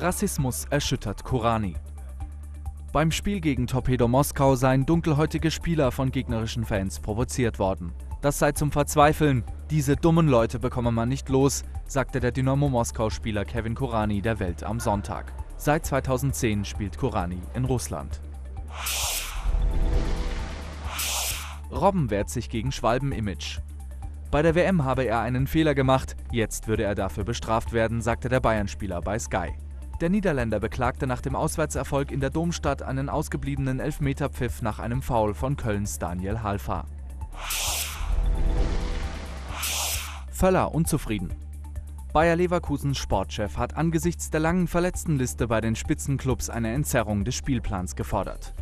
Rassismus erschüttert Korani. Beim Spiel gegen Torpedo Moskau seien dunkelhäutige Spieler von gegnerischen Fans provoziert worden. Das sei zum Verzweifeln. Diese dummen Leute bekomme man nicht los, sagte der Dynamo Moskau-Spieler Kevin Korani der Welt am Sonntag. Seit 2010 spielt Korani in Russland. Robben wehrt sich gegen Schwalben-Image. Bei der WM habe er einen Fehler gemacht, jetzt würde er dafür bestraft werden, sagte der Bayern-Spieler bei Sky. Der Niederländer beklagte nach dem Auswärtserfolg in der Domstadt einen ausgebliebenen Elfmeterpfiff nach einem Foul von Kölns Daniel Halfa. Völler unzufrieden. Bayer Leverkusens Sportchef hat angesichts der langen Verletztenliste bei den Spitzenclubs eine Entzerrung des Spielplans gefordert.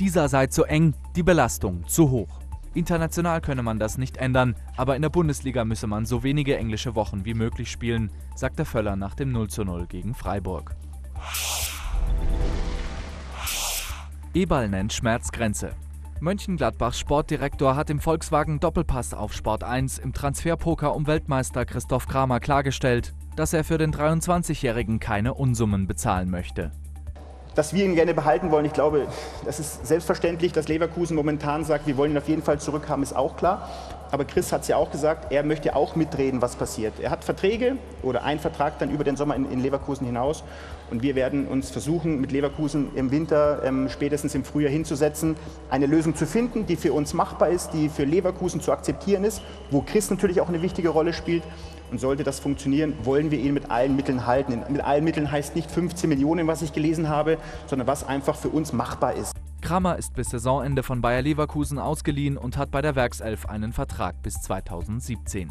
Dieser sei zu eng, die Belastung zu hoch. International könne man das nicht ändern, aber in der Bundesliga müsse man so wenige englische Wochen wie möglich spielen, sagte Völler nach dem 0:0 gegen Freiburg. Eberl nennt Schmerzgrenze. Mönchengladbachs Sportdirektor hat im Volkswagen Doppelpass auf Sport 1 im Transferpoker um Weltmeister Christoph Kramer klargestellt, dass er für den 23-Jährigen keine Unsummen bezahlen möchte dass wir ihn gerne behalten wollen. Ich glaube, das ist selbstverständlich, dass Leverkusen momentan sagt, wir wollen ihn auf jeden Fall zurückhaben, ist auch klar. Aber Chris hat es ja auch gesagt, er möchte auch mitreden, was passiert. Er hat Verträge oder einen Vertrag dann über den Sommer in, in Leverkusen hinaus. Und wir werden uns versuchen, mit Leverkusen im Winter, ähm, spätestens im Frühjahr hinzusetzen, eine Lösung zu finden, die für uns machbar ist, die für Leverkusen zu akzeptieren ist, wo Chris natürlich auch eine wichtige Rolle spielt. Und sollte das funktionieren, wollen wir ihn mit allen Mitteln halten. Mit allen Mitteln heißt nicht 15 Millionen, was ich gelesen habe, sondern was einfach für uns machbar ist. Kramer ist bis Saisonende von Bayer Leverkusen ausgeliehen und hat bei der Werkself einen Vertrag bis 2017.